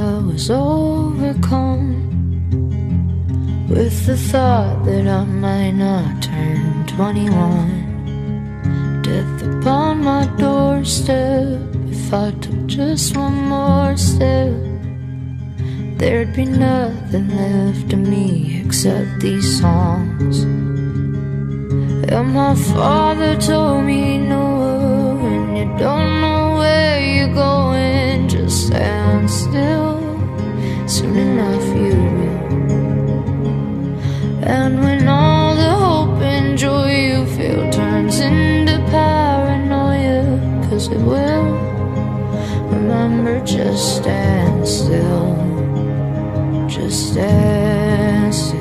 turned 20, I was overcome with the thought that I might not turn 21. Death upon my doorstep, if I took just one more step, there'd be nothing left of me except these songs. And my father told me, Noah, when you don't know where you're going, just stand still. Soon enough, you will. And when all the hope and joy you feel turns into paranoia, cause it will, remember, just stand still. Just stand still.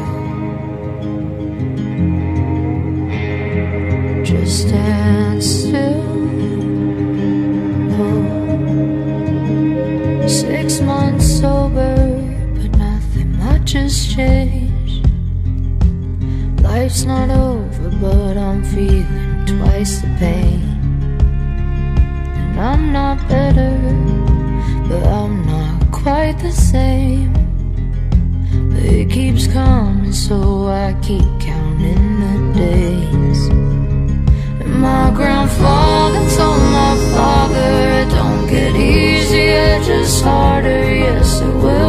Has changed. Life's not over, but I'm feeling twice the pain. And I'm not better, but I'm not quite the same. But it keeps coming, so I keep counting the days. And my grandfather told my father, it don't get easier, just harder, yes it will.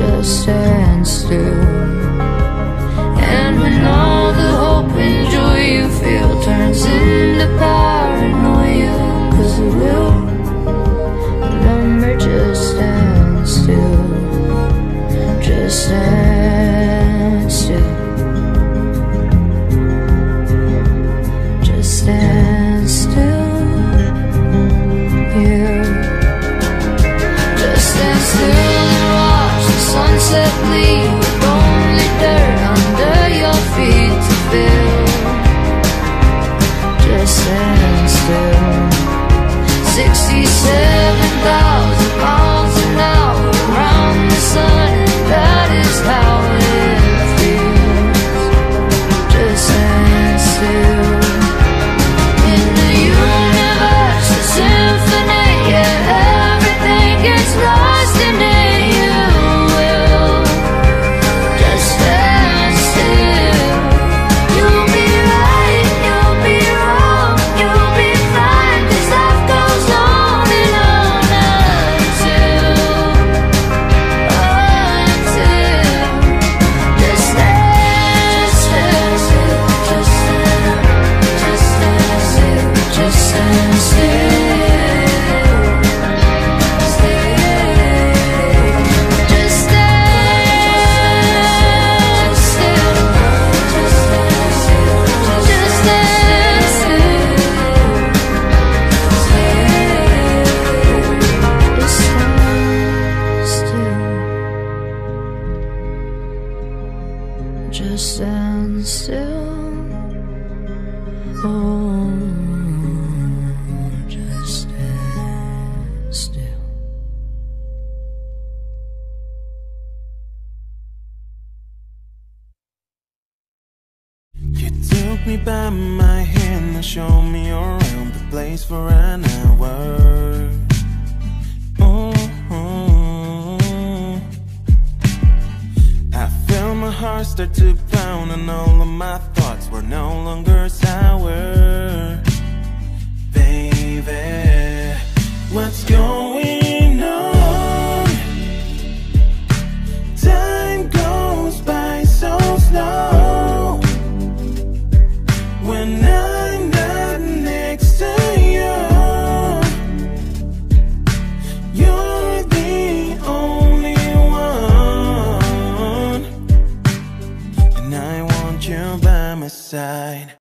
Just stand still. And when sunset by my hand and showed me around the place for an hour. my heart started to pound And all of my thoughts were no longer sour. Baby.